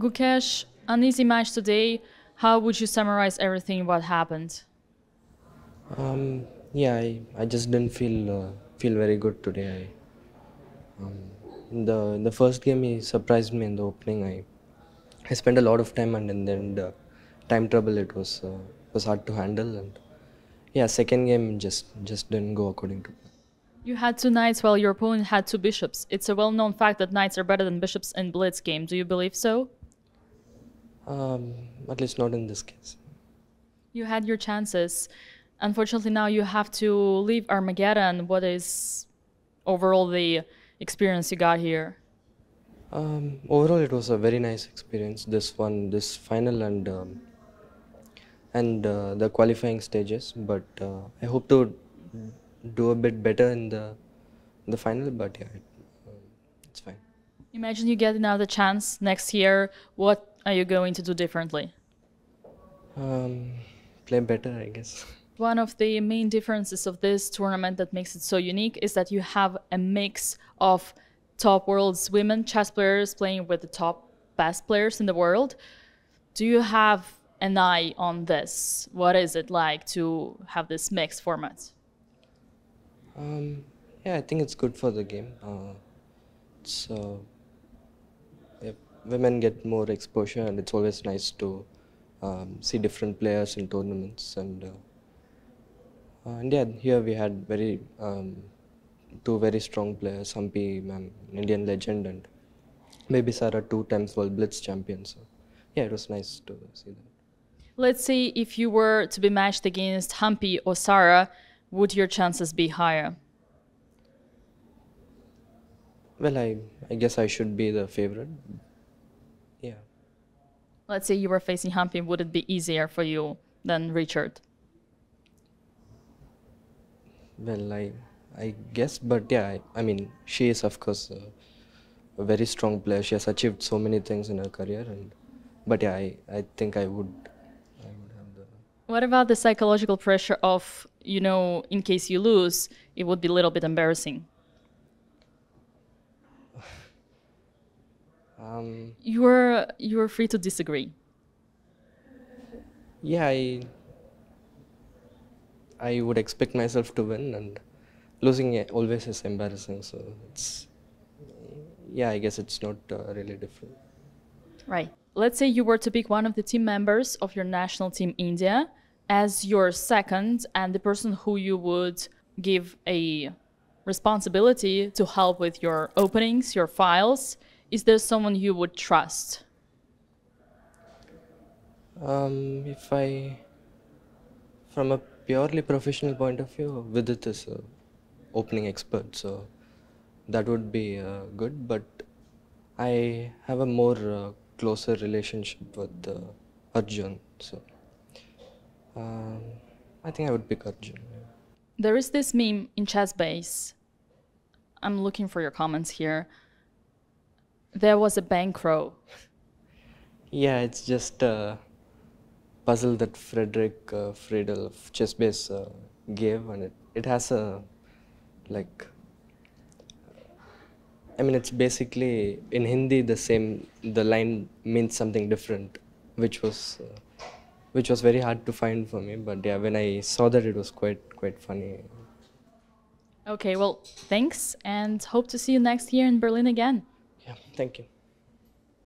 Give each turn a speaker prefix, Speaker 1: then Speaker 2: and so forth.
Speaker 1: Gukesh, an easy match today. How would you summarize everything what happened?
Speaker 2: Um, yeah, I, I just didn't feel uh, feel very good today. I, um, in the in the first game, he surprised me in the opening. I I spent a lot of time, and in the end, uh, time trouble. It was uh, was hard to handle, and yeah, second game just just didn't go according to.
Speaker 1: You had two knights while your opponent had two bishops. It's a well-known fact that knights are better than bishops in blitz game. Do you believe so?
Speaker 2: Um, at least not in this case.
Speaker 1: You had your chances. Unfortunately, now you have to leave Armageddon. What is overall the experience you got here?
Speaker 2: Um, overall, it was a very nice experience. This one, this final, and um, and uh, the qualifying stages. But uh, I hope to do a bit better in the the final. But yeah, it, um, it's fine.
Speaker 1: Imagine you get another chance next year. What are you going to do differently?
Speaker 2: Um, play better, I guess.
Speaker 1: One of the main differences of this tournament that makes it so unique is that you have a mix of top world's women chess players playing with the top best players in the world. Do you have an eye on this? What is it like to have this mixed format?
Speaker 2: Um, yeah, I think it's good for the game. Uh, yeah, women get more exposure, and it's always nice to um, see different players in tournaments. And uh, uh, and yeah, here we had very um, two very strong players. Hampi, ma'am, an Indian legend, and Bibisara, two times World Blitz champion. So yeah, it was nice to see that.
Speaker 1: Let's say if you were to be matched against Hampi or Sarah, would your chances be higher?
Speaker 2: Well, I I guess I should be the favorite. Yeah.
Speaker 1: Let's say you were facing Hampi, would it be easier for you than Richard?
Speaker 2: Well, I I guess, but yeah, I, I mean, she is of course a, a very strong player. She has achieved so many things in her career, and but yeah, I, I think I would I would have the
Speaker 1: What about the psychological pressure of, you know, in case you lose, it would be a little bit embarrassing?
Speaker 2: Um
Speaker 1: you're you were free to disagree.
Speaker 2: yeah I I would expect myself to win, and losing always is embarrassing. So it's yeah, I guess it's not uh, really different.
Speaker 1: Right. Let's say you were to pick one of the team members of your national team India as your second and the person who you would give a responsibility to help with your openings, your files. Is there someone you would trust?
Speaker 2: Um, if I, from a purely professional point of view, Vidit is a opening expert, so that would be uh, good. But I have a more uh, closer relationship with uh, Arjun, so um, I think I would pick Arjun.
Speaker 1: There is this meme in ChessBase. I'm looking for your comments here. There was a bankroll.
Speaker 2: Yeah, it's just a puzzle that Frederick uh, Friedel of ChessBase uh, gave, and it, it has a like. I mean, it's basically in Hindi the same. The line means something different, which was uh, which was very hard to find for me. But yeah, when I saw that, it was quite quite funny.
Speaker 1: Okay, well, thanks and hope to see you next year in Berlin again.
Speaker 2: Yeah, thank you.